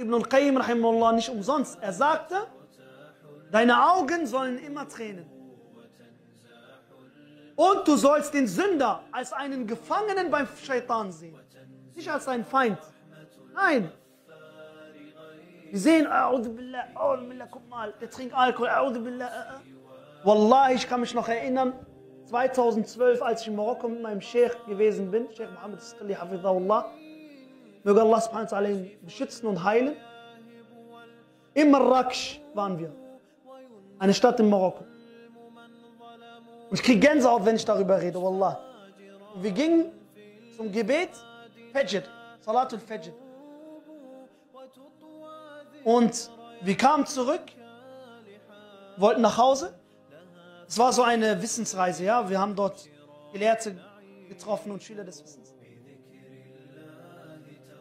Ibn al-Qayyim rahimahullah nicht umsonst. Er sagte, deine Augen sollen immer tränen. Und du sollst den Sünder als einen Gefangenen beim Shaitan sehen. Nicht als einen Feind. Nein. Wir sehen, billah, guck mal, der trinkt Alkohol, billah. Äh, äh. Wallah, ich kann mich noch erinnern, 2012, als ich in Marokko mit meinem Sheikh gewesen bin, Sheikh Mohammed Sqali Hafidahullah, möge Allah subhanahu wa ta'ala ihn beschützen und heilen. In Marrakesch waren wir. Eine Stadt in Marokko. Und ich kriege Gänsehaut, wenn ich darüber rede, Wallah. Und wir gingen zum Gebet, Fajr, Salatul Fajr. Und wir kamen zurück, wollten nach Hause. Es war so eine Wissensreise, ja. Wir haben dort Gelehrte getroffen und Schüler des Wissens.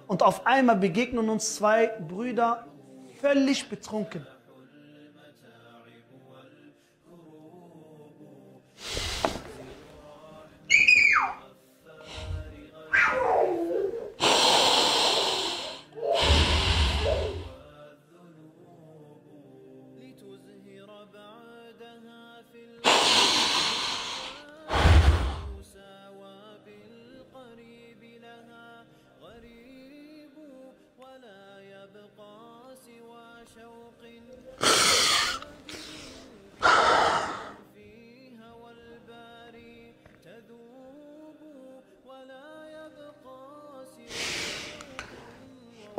Und auf einmal begegnen uns zwei Brüder völlig betrunken.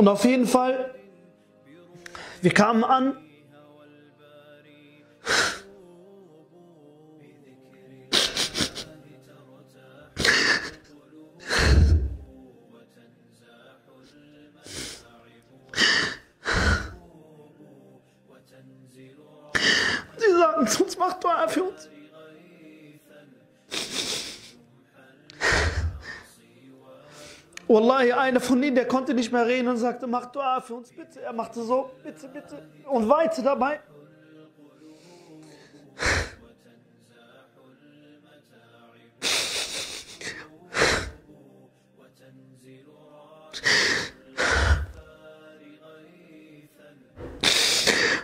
Und auf jeden Fall, wir kamen an. Wallahi, einer von ihnen, der konnte nicht mehr reden und sagte, mach Dua für uns bitte. Er machte so, bitte, bitte und weiter dabei.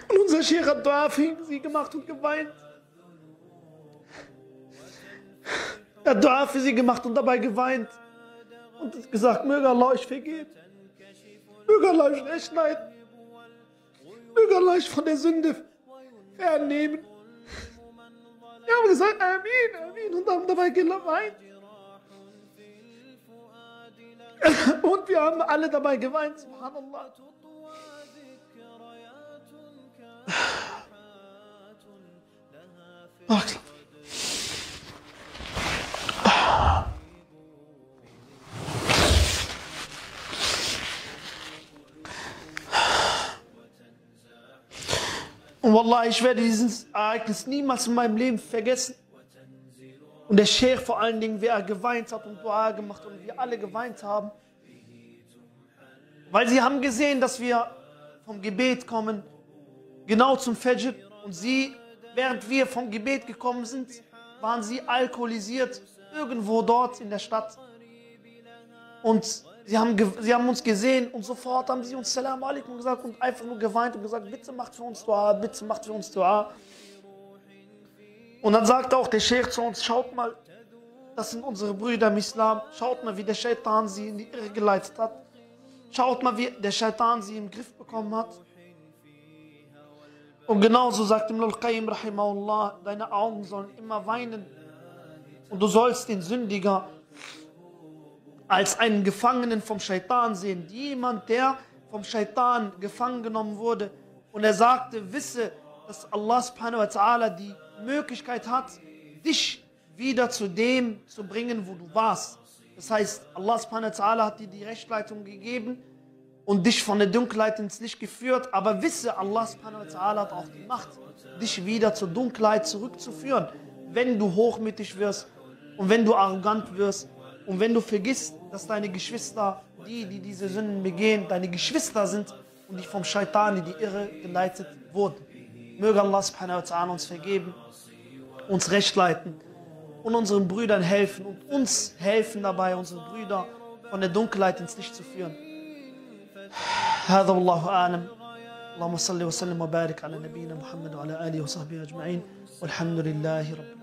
Und unser hat Dua für sie gemacht und geweint. Er hat Dua für sie gemacht und dabei geweint und gesagt, möge Allah euch vergeben. Möge Allah euch recht leiden. Möge Allah euch von der Sünde fernnehmen. Wir haben gesagt, Amin, Amin, und haben dabei geweint. Und wir haben alle dabei geweint, subhanallah. Ach, Und Wallah, ich werde dieses Ereignis niemals in meinem Leben vergessen. Und der Sheikh vor allen Dingen, wie er geweint hat und Dua gemacht und wir alle geweint haben. Weil sie haben gesehen, dass wir vom Gebet kommen, genau zum Fajr. Und sie, während wir vom Gebet gekommen sind, waren sie alkoholisiert, irgendwo dort in der Stadt. Und Sie haben, sie haben uns gesehen und sofort haben sie uns Salam alaikum gesagt und einfach nur geweint und gesagt, bitte macht für uns Dua, bitte macht für uns Dua. Und dann sagt auch der Sheikh zu uns, schaut mal, das sind unsere Brüder im Islam, schaut mal, wie der Shaitan sie in die Irre geleitet hat. Schaut mal, wie der Shaitan sie im Griff bekommen hat. Und genauso sagt Ibn al-Qayyim deine Augen sollen immer weinen und du sollst den Sündiger als einen Gefangenen vom Shaitan sehen. Jemand, der vom Shaitan gefangen genommen wurde. Und er sagte, wisse, dass Allah subhanahu wa ta'ala die Möglichkeit hat, dich wieder zu dem zu bringen, wo du warst. Das heißt, Allah subhanahu wa ta'ala hat dir die Rechtleitung gegeben und dich von der Dunkelheit ins Licht geführt. Aber wisse, Allah subhanahu wa ta'ala hat auch die Macht, dich wieder zur Dunkelheit zurückzuführen, wenn du hochmütig wirst und wenn du arrogant wirst und wenn du vergisst, dass deine Geschwister, die, die diese Sünden begehen, deine Geschwister sind und die vom Shaitan in die Irre geleitet wurden. Möge Allah subhanahu wa ta'ala uns vergeben, uns recht leiten und unseren Brüdern helfen und uns helfen dabei, unsere Brüder von der Dunkelheit ins Licht zu führen. هذا والله أعلم اللهم صل وسلم وبارك على نبينا محمد وعلى آله وصحبه أجمعين والحمد لله رب العالمين